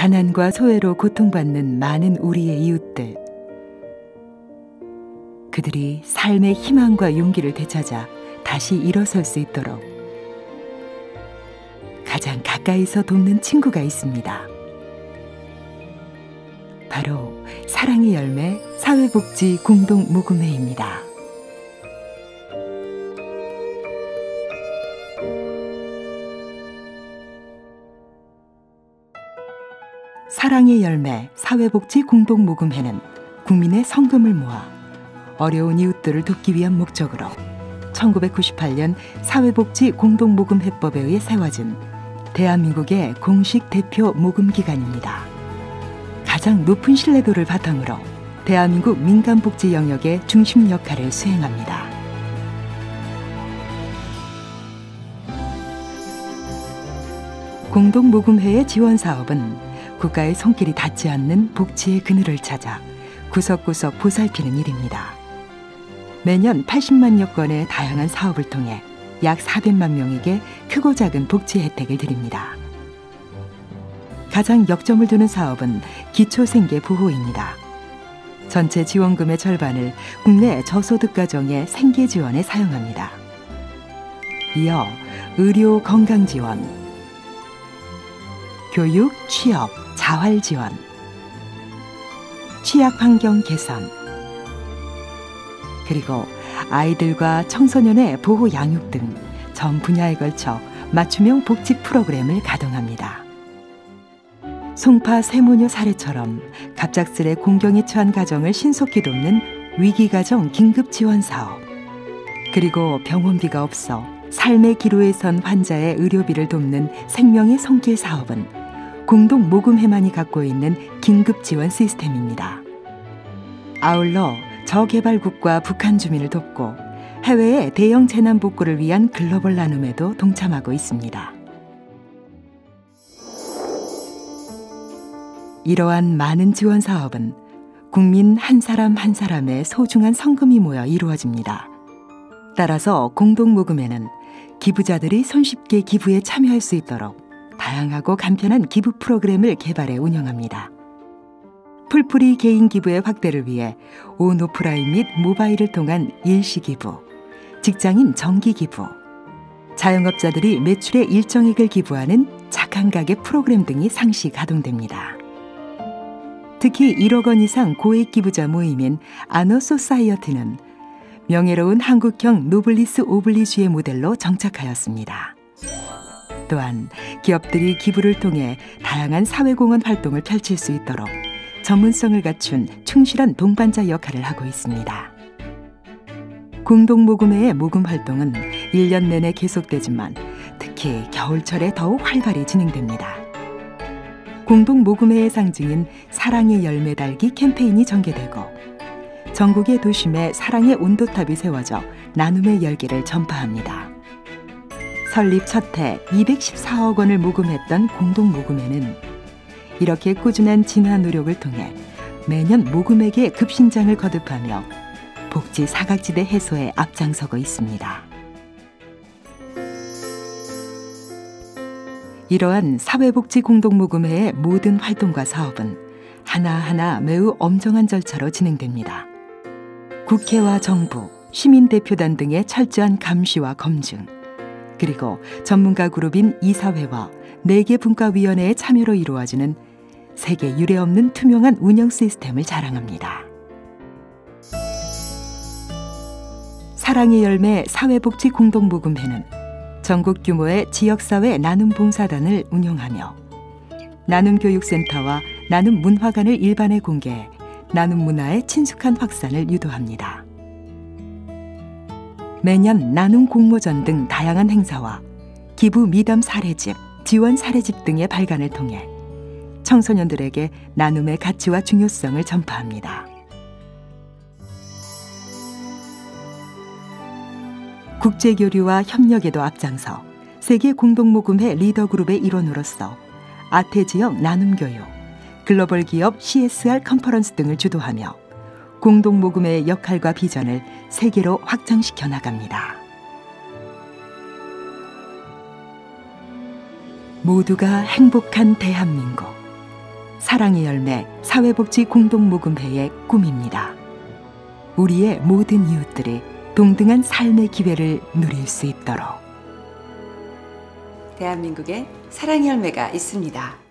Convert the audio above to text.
가난과 소외로 고통받는 많은 우리의 이웃들. 그들이 삶의 희망과 용기를 되찾아 다시 일어설 수 있도록 가장 가까이서 돕는 친구가 있습니다. 바로 사랑의 열매 사회복지 공동 모금회입니다. 사랑의 열매 사회복지 공동 모금회는 국민의 성금을 모아 어려운 이웃들을 돕기 위한 목적으로 1998년 사회복지 공동 모금회법에 의해 세워진 대한민국의 공식 대표 모금 기관입니다. 가장 높은 신뢰도를 바탕으로 대한민국 민간 복지 영역의 중심 역할을 수행합니다. 공동 모금회의 지원 사업은 국가의 손길이 닿지 않는 복지의 그늘을 찾아 구석구석 보살피는 일입니다. 매년 80만여 건의 다양한 사업을 통해 약 400만 명에게 크고 작은 복지 혜택을 드립니다. 가장 역점을 두는 사업은 기초생계 보호입니다. 전체 지원금의 절반을 국내 저소득 가정의 생계 지원에 사용합니다. 이어 의료 건강 지원, 교육, 취업, 자활 지원, 취약 환경 개선, 그리고 아이들과 청소년의 보호 양육 등 전 분야에 걸쳐 맞춤형 복지 프로그램을 가동합니다. 송파 세모녀 사례처럼 갑작스레 공경에 처한 가정을 신속히 돕는 위기가정 긴급 지원 사업. 그리고 병원비가 없어 삶의 기로에 선 환자의 의료비를 돕는 생명의 손길 사업은 공동 모금회만이 갖고 있는 긴급 지원 시스템입니다. 아울러 저개발국과 북한 주민을 돕고 해외의 대형 재난 복구를 위한 글로벌 나눔에도 동참하고 있습니다. 이러한 많은 지원 사업은 국민 한 사람 한 사람의 소중한 성금이 모여 이루어집니다. 따라서 공동 모금에는 기부자들이 손쉽게 기부에 참여할 수 있도록 다양하고 간편한 기부 프로그램을 개발해 운영합니다. 풀풀이 개인 기부의 확대를 위해 온 오프라인 및 모바일을 통한 일시 기부, 직장인 정기 기부, 자영업자들이 매출의 일정액을 기부하는 착한 가게 프로그램 등이 상시 가동됩니다. 특히 1억 원 이상 고액 기부자 모임인 아너 소사이어티는 명예로운 한국형 노블리스 오블리주의 모델로 정착하였습니다. 또한 기업들이 기부를 통해 다양한 사회공헌 활동을 펼칠 수 있도록 전문성을 갖춘 충실한 동반자 역할을 하고 있습니다. 공동모금회의 모금 활동은 1년 내내 계속되지만 특히 겨울철에 더욱 활발히 진행됩니다. 공동모금회의 상징인 사랑의 열매 달기 캠페인이 전개되고 전국의 도심에 사랑의 온도탑이 세워져 나눔의 열기를 전파합니다. 설립 첫해 214억 원을 모금했던 공동 모금회는 이렇게 꾸준한 진화 노력을 통해 매년 모금액의 급신장을 거듭하며 복지 사각지대 해소에 앞장서고 있습니다. 이러한 사회복지 공동모금회의 모든 활동과 사업은 하나하나 매우 엄정한 절차로 진행됩니다. 국회와 정부, 시민대표단 등의 철저한 감시와 검증, 그리고 전문가 그룹인 이사회와 4개 분과위원회의 참여로 이루어지는 세계 유례없는 투명한 운영 시스템을 자랑합니다. 사랑의 열매 사회복지 공동모금회는 전국 규모의 지역사회 나눔 봉사단을 운영하며 나눔 교육센터와 나눔 문화관을 일반에 공개해 나눔 문화의 친숙한 확산을 유도합니다. 매년 나눔 공모전 등 다양한 행사와 기부 미담 사례집, 지원 사례집 등의 발간을 통해 청소년들에게 나눔의 가치와 중요성을 전파합니다. 국제교류와 협력에도 앞장서 세계 공동모금회 리더그룹의 일원으로서 아태 지역 나눔 교육, 글로벌 기업 CSR 컨퍼런스 등을 주도하며 공동 모금회의 역할과 비전을 세계로 확장시켜 나갑니다. 모두가 행복한 대한민국. 사랑의 열매 사회복지 공동 모금회의 꿈입니다. 우리의 모든 이웃들이 동등한 삶의 기회를 누릴 수 있도록. 대한민국에 사랑의 열매가 있습니다.